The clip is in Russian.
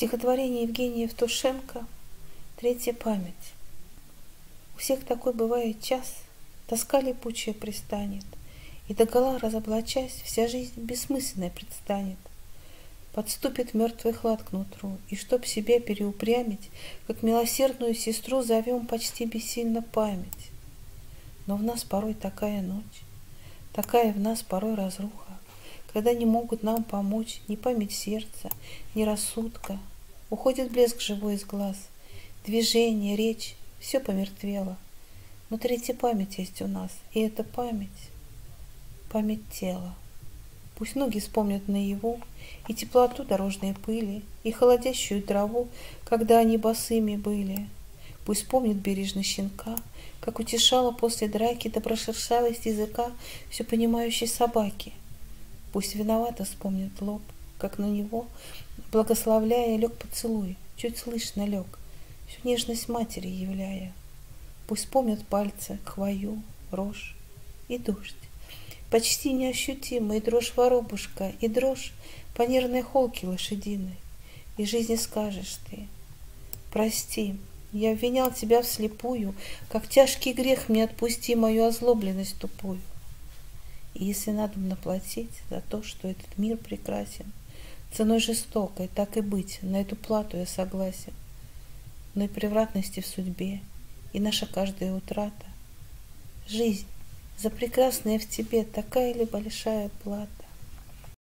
Стихотворение Евгения Евтушенко «Третья память». У всех такой бывает час, тоска липучая пристанет, И догола разоблачась, вся жизнь бессмысленной предстанет. Подступит мертвый хлад к нутру, И чтоб себя переупрямить, Как милосердную сестру зовем почти бессильно память. Но в нас порой такая ночь, Такая в нас порой разруха, когда не могут нам помочь ни память сердца, ни рассудка. Уходит блеск живой из глаз, движение, речь, все помертвело. Но третья память есть у нас, и эта память — память тела. Пусть ноги вспомнят наяву и теплоту дорожной пыли, и холодящую траву, когда они босыми были. Пусть помнит бережно щенка, как утешала после драки доброшершавость языка все понимающей собаки. Пусть виновато вспомнит лоб, как на него, благословляя, лег поцелуй, чуть слышно лег, всю нежность матери являя. Пусть помнят пальцы, хвою, рожь и дождь, почти неощутимый дрожь воробушка, и дрожь по нервной холке лошадиной. И жизни скажешь ты, прости, я обвинял тебя вслепую, как тяжкий грех мне отпусти мою озлобленность тупую. И если надо наплатить за то, что этот мир прекрасен, ценой жестокой, так и быть, на эту плату я согласен. Но и превратности в судьбе, и наша каждая утрата. Жизнь за прекрасное в тебе такая ли большая плата?